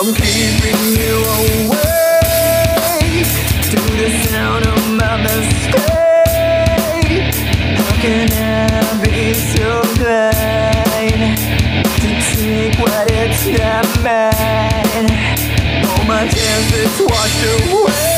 I'm keeping you awake to the sound of my mistake. How can I be so blind to take what it's not mine? All my chances washed away.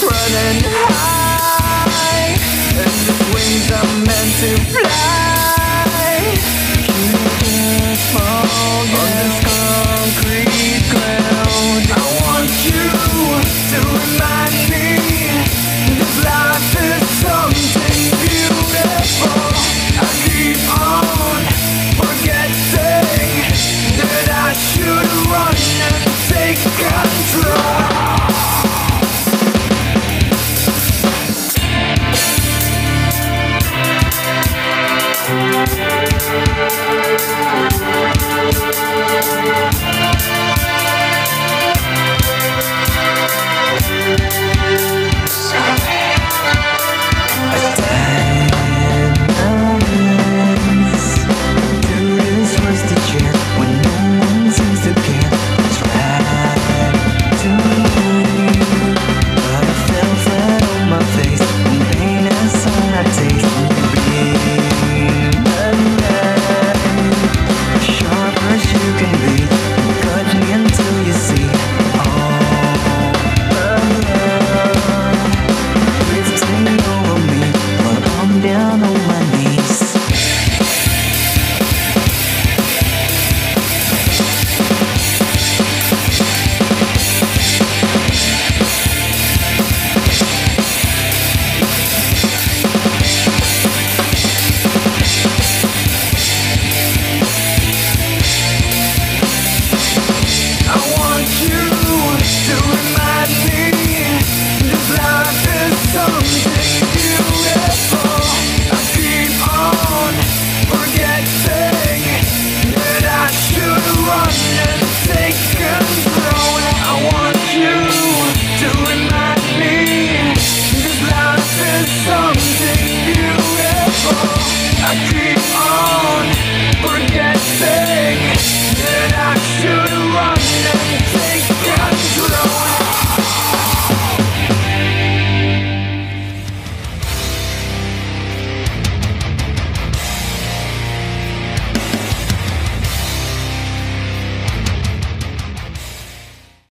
running high, and the wings are meant to fly.